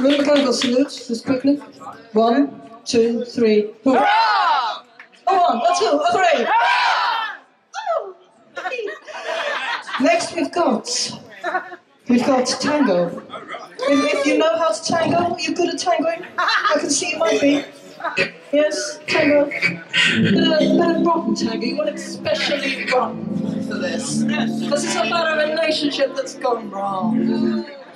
Real mechanical salutes, just quickly. One, two, three, four. Oh, one, a two, a three. Oh. Next we've got, we've got tango. If, if you know how to tango, you're good at tangoing. I can see you might be. Yes, tango. Bit of rotten tango. You want it especially rotten for this. Because it's about a relationship that's gone wrong.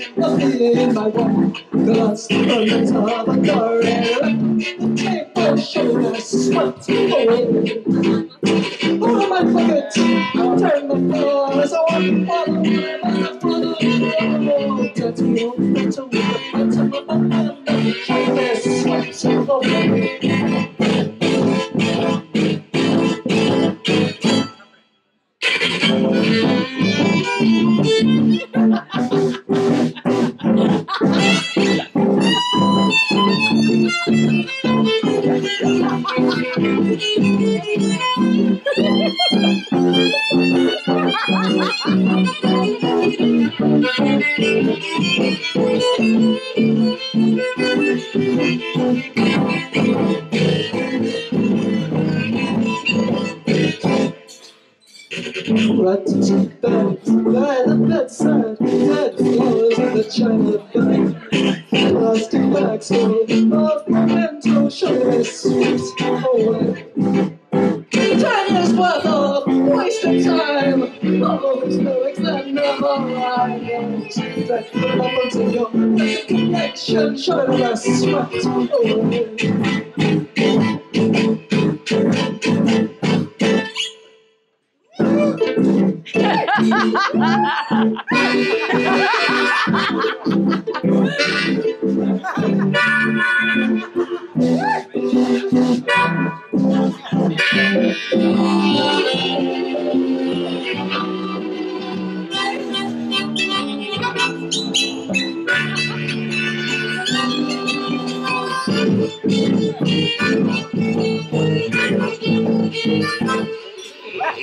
of you I walk about reflections of me my walk Glass from the top of the rail The table shoulder swept away of my pockets turn the floor as I walk follow my follow Dirty old metal with the bottom of my hand China swept away Right to the bed, by the bedside, dead flowers in the china bag. Plastic bags full of memento, sugar sweets away. Ten years worth of wasted time. Oh, these lyrics that never rhyme. That up until your connection, sugar swept away.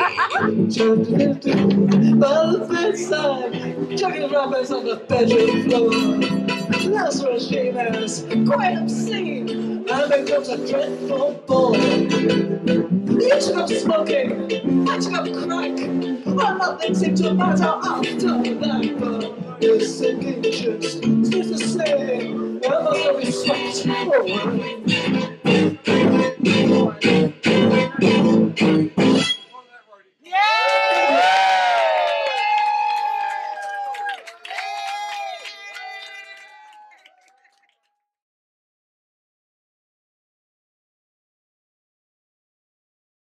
Turned into the bedside, chugging rubbers on the bedroom floor. Lazarus Remus, quite obscene, and becomes a dreadful bore. You took up smoking, I took up crack, well nothing seemed to matter after that, but this sinking just stays the same, and must be swept away.